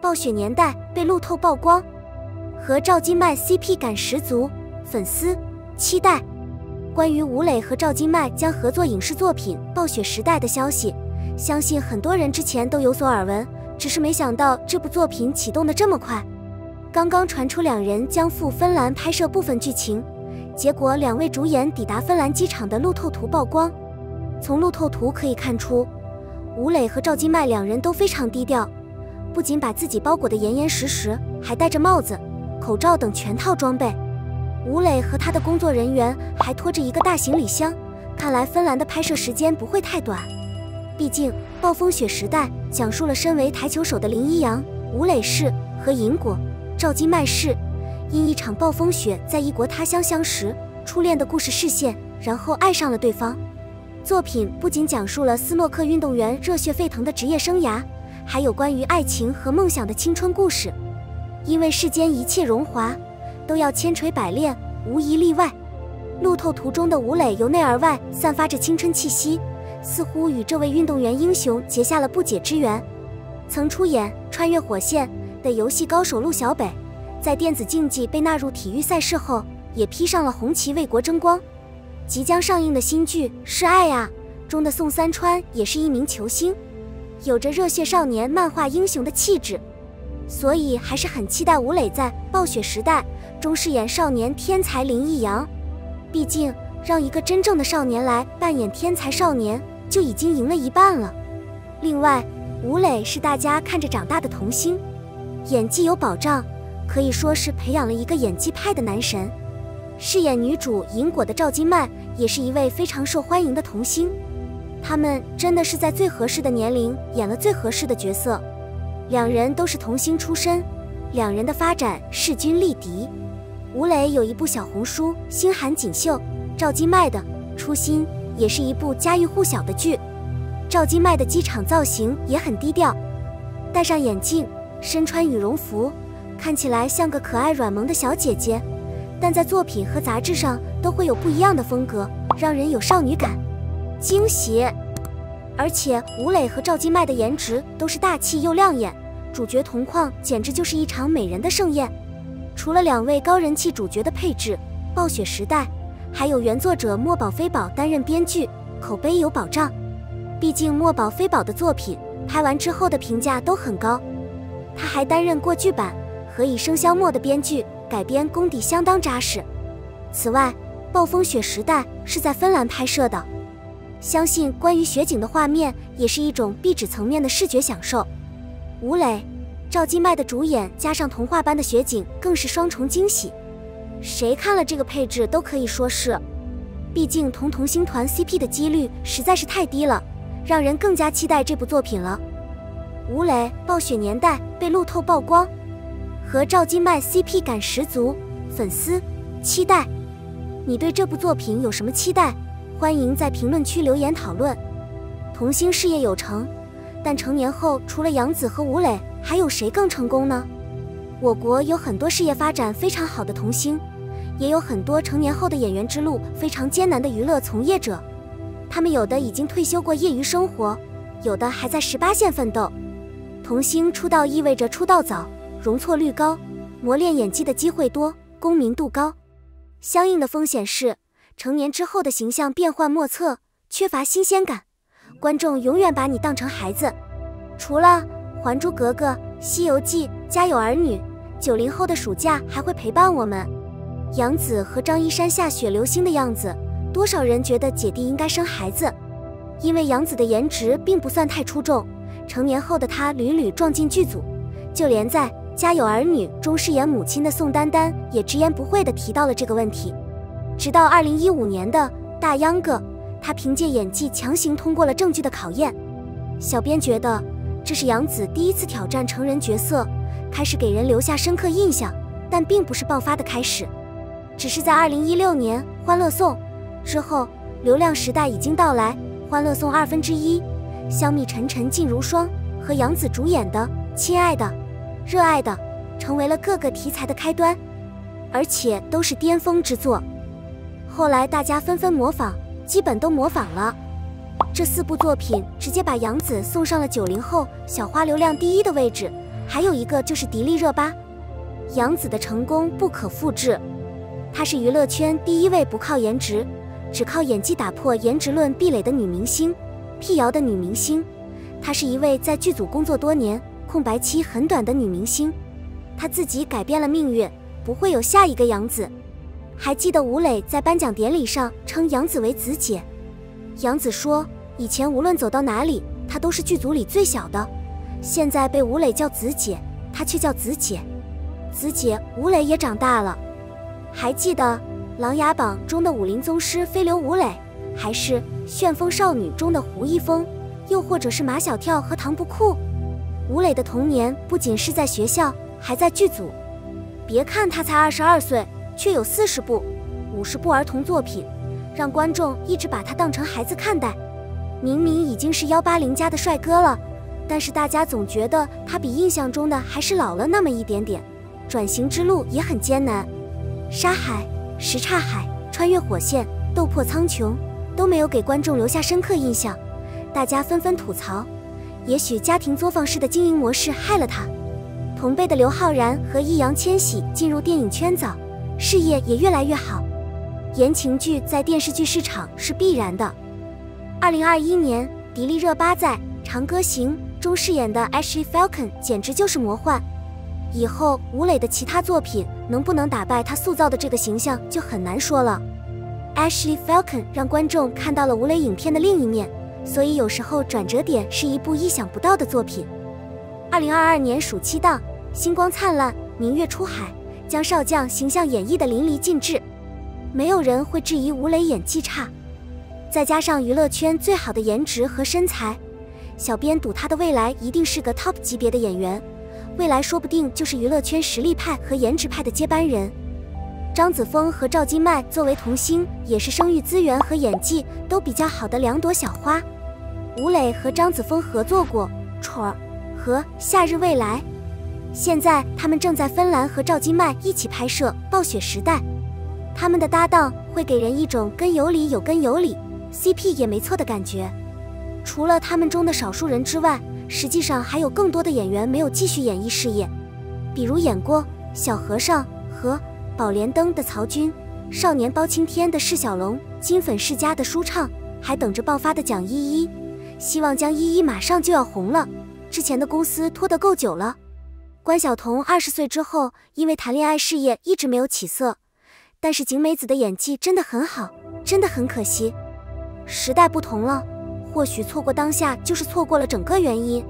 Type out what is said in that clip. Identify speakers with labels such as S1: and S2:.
S1: 暴雪年代被路透曝光，和赵今麦 CP 感十足，粉丝期待。关于吴磊和赵今麦将合作影视作品《暴雪时代》的消息，相信很多人之前都有所耳闻，只是没想到这部作品启动的这么快。刚刚传出两人将赴芬兰拍摄部分剧情，结果两位主演抵达芬兰机场的路透图曝光。从路透图可以看出，吴磊和赵今麦两人都非常低调，不仅把自己包裹得严严实实，还戴着帽子、口罩等全套装备。吴磊和他的工作人员还拖着一个大行李箱，看来芬兰的拍摄时间不会太短。毕竟《暴风雪时代》讲述了身为台球手的林一阳、吴磊氏和银果。赵金麦氏因一场暴风雪在异国他乡相识，初恋的故事视线，然后爱上了对方。作品不仅讲述了斯诺克运动员热血沸腾的职业生涯，还有关于爱情和梦想的青春故事。因为世间一切荣华都要千锤百炼，无一例外。路透图中的吴磊由内而外散发着青春气息，似乎与这位运动员英雄结下了不解之缘。曾出演《穿越火线》。的游戏高手陆小北，在电子竞技被纳入体育赛事后，也披上了红旗为国争光。即将上映的新剧《是爱呀》中的宋三川也是一名球星，有着热血少年漫画英雄的气质，所以还是很期待吴磊在《暴雪时代》中饰演少年天才林逸阳。毕竟，让一个真正的少年来扮演天才少年，就已经赢了一半了。另外，吴磊是大家看着长大的童星。演技有保障，可以说是培养了一个演技派的男神。饰演女主银果的赵今麦也是一位非常受欢迎的童星。他们真的是在最合适的年龄演了最合适的角色。两人都是童星出身，两人的发展势均力敌。吴磊有一部小红书星寒锦绣，赵今麦的初心也是一部家喻户晓的剧。赵今麦的机场造型也很低调，戴上眼镜。身穿羽绒服，看起来像个可爱软萌的小姐姐，但在作品和杂志上都会有不一样的风格，让人有少女感。惊喜！而且吴磊和赵今麦的颜值都是大气又亮眼，主角同框简直就是一场美人的盛宴。除了两位高人气主角的配置，《暴雪时代》还有原作者墨宝非宝担任编剧，口碑有保障。毕竟墨宝非宝的作品拍完之后的评价都很高。他还担任过剧版《何以笙箫默》的编剧，改编功底相当扎实。此外，《暴风雪时代》是在芬兰拍摄的，相信关于雪景的画面也是一种壁纸层面的视觉享受。吴磊、赵今麦的主演加上童话般的雪景，更是双重惊喜。谁看了这个配置都可以说是，毕竟同童星团 CP 的几率实在是太低了，让人更加期待这部作品了。吴磊暴雪年代被路透曝光，和赵今麦 CP 感十足，粉丝期待。你对这部作品有什么期待？欢迎在评论区留言讨论。童星事业有成，但成年后除了杨紫和吴磊，还有谁更成功呢？我国有很多事业发展非常好的童星，也有很多成年后的演员之路非常艰难的娱乐从业者，他们有的已经退休过业余生活，有的还在十八线奋斗。童星出道意味着出道早、容错率高、磨练演技的机会多、公民度高，相应的风险是成年之后的形象变幻莫测，缺乏新鲜感，观众永远把你当成孩子。除了《还珠格格》《西游记》《家有儿女》，九零后的暑假还会陪伴我们。杨紫和张一山下雪流星的样子，多少人觉得姐弟应该生孩子？因为杨紫的颜值并不算太出众。成年后的她屡屡撞进剧组，就连在《家有儿女》中饰演母亲的宋丹丹也直言不讳地提到了这个问题。直到二零一五年的大秧歌，他凭借演技强行通过了正剧的考验。小编觉得这是杨紫第一次挑战成人角色，开始给人留下深刻印象，但并不是爆发的开始。只是在二零一六年《欢乐颂》之后，流量时代已经到来，《欢乐颂》二分之一。香蜜沉沉烬如霜和杨紫主演的《亲爱的，热爱的》成为了各个题材的开端，而且都是巅峰之作。后来大家纷纷模仿，基本都模仿了。这四部作品直接把杨紫送上了九零后小花流量第一的位置，还有一个就是迪丽热巴。杨紫的成功不可复制，她是娱乐圈第一位不靠颜值，只靠演技打破颜值论壁垒的女明星，辟谣的女明星。她是一位在剧组工作多年、空白期很短的女明星。她自己改变了命运，不会有下一个杨紫。还记得吴磊在颁奖典礼上称杨紫为紫姐，杨紫说以前无论走到哪里，她都是剧组里最小的，现在被吴磊叫紫姐，她却叫紫姐。紫姐，吴磊也长大了。还记得《琅琊榜》中的武林宗师飞流吴磊，还是《旋风少女》中的胡一峰，又或者是马小跳和唐不酷？吴磊的童年不仅是在学校，还在剧组。别看他才二十二岁，却有四十部、五十部儿童作品，让观众一直把他当成孩子看待。明明已经是幺八零加的帅哥了，但是大家总觉得他比印象中的还是老了那么一点点。转型之路也很艰难，沙海、什刹海、穿越火线、斗破苍穹都没有给观众留下深刻印象，大家纷纷吐槽，也许家庭作坊式的经营模式害了他。同辈的刘昊然和易烊千玺进入电影圈早，事业也越来越好，言情剧在电视剧市场是必然的。二零二一年，迪丽热巴在《长歌行》中饰演的 Ashley Falcon 简直就是魔幻。以后吴磊的其他作品能不能打败他塑造的这个形象就很难说了。Ashley Falcon 让观众看到了吴磊影片的另一面，所以有时候转折点是一部意想不到的作品。二零二二年暑期档，星光灿烂，明月出海，将少将形象演绎的淋漓尽致，没有人会质疑吴磊演技差。再加上娱乐圈最好的颜值和身材，小编赌他的未来一定是个 top 级别的演员。未来说不定就是娱乐圈实力派和颜值派的接班人。张子枫和赵今麦作为童星，也是生育资源和演技都比较好的两朵小花。吴磊和张子枫合作过《蠢儿》和《夏日未来》，现在他们正在芬兰和赵今麦一起拍摄《暴雪时代》，他们的搭档会给人一种跟有理有跟有理，CP 也没错的感觉。除了他们中的少数人之外。实际上还有更多的演员没有继续演艺事业，比如演过《小和尚》和《宝莲灯》的曹军，《少年包青天》的释小龙，《金粉世家》的舒畅，还等着爆发的蒋依依。希望江依依马上就要红了，之前的公司拖得够久了。关晓彤二十岁之后，因为谈恋爱事业一直没有起色，但是景美子的演技真的很好，真的很可惜。时代不同了。或许错过当下，就是错过了整个原因。